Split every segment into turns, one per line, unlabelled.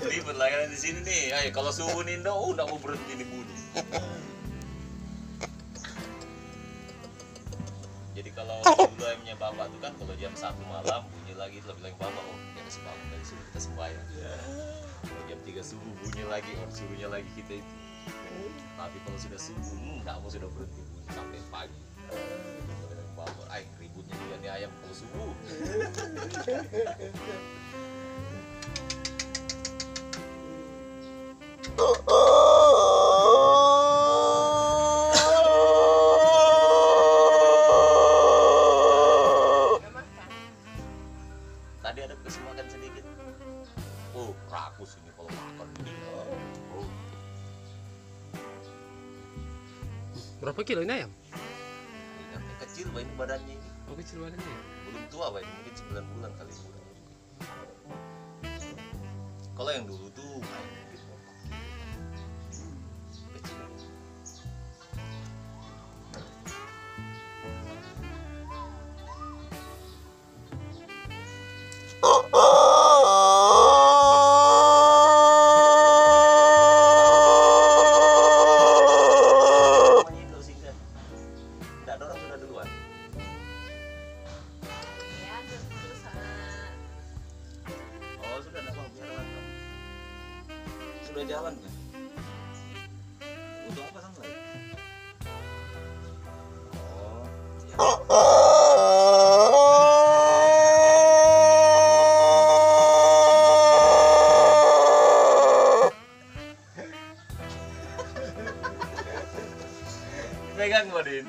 lah kan di sini nih ayo kalau subuh nih Indo, oh, udah mau berhenti nih bunyi jadi kalau dulu ayamnya bapak tuh kan kalau jam satu malam bunyi lagi terus bilang bapak oh kita kasih bangun dari subuh kita sembahyang kalau jam 3 subuh bunyi lagi oh suruhnya lagi kita itu. Tapi kalau sudah subuh hmm, nggak mau sudah berhenti bunyi sampai pagi. Bapak ay ributnya juga nih ayam kalau subuh tadi ada kasih makan sedikit oh rakus ini kalau makan ini oh
Berapa kilo ini ayam?
ini kan kecil Pak, ini badannya ini
Oh kecil badannya. ya?
belum tua Pak, ini mungkin 9 bulan kali ini kalau yang dulu tuh Sudah jalan kan? Untuk apa sama lagi? Oh, ya. Pegang gua Din.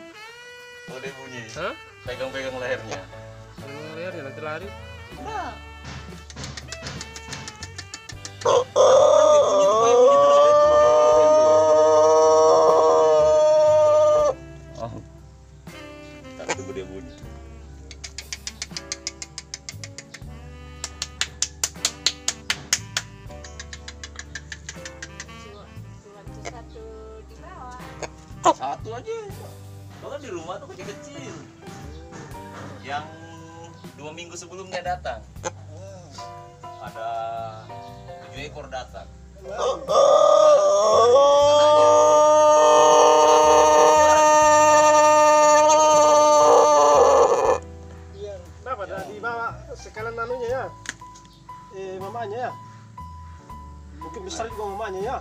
Oh dia bunyi.
Hah?
Pegang-pegang lehernya.
Kalau lehernya nanti lari.
Nah. Satu aja. Kalau di rumah tuh kecil-kecil. Yang dua minggu sebelumnya datang. Ada tujuh ekor datang.
Iya, sekalian anunya ya? Eh, mamanya ya? Mungkin besar juga mamanya ya?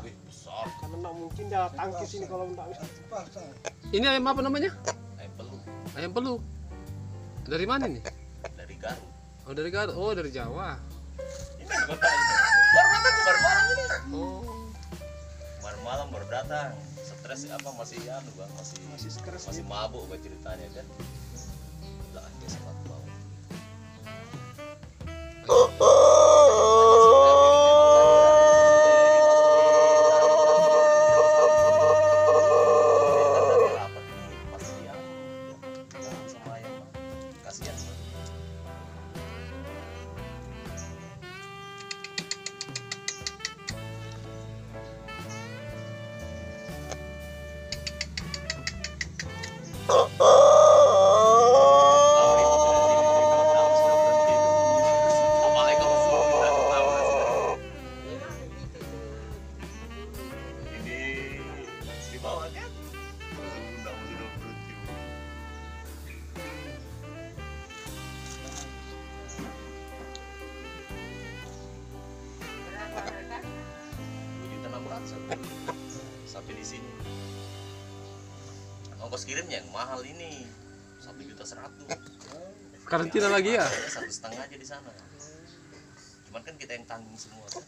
Karena nggak mungkin dia tangkis ini kalau nggak bisa.
Ini ayam apa namanya?
Ayam peluk
Ayam peluk. Dari mana nih?
dari Garut.
Oh dari Garut. Oh dari Jawa.
Ini kota ini. Baru datang baru malam ini.
Oh.
Kemarin malam baru datang. Stres apa masih anu bang masih
Masih stres
masih mabuk bang ceritanya kan. Sampai di sini ongkos kirimnya yang mahal ini. Satu juta seratus.
Karantina lagi ya?
satu setengah aja di sana. Cuman kan kita yang tanggung semua. kan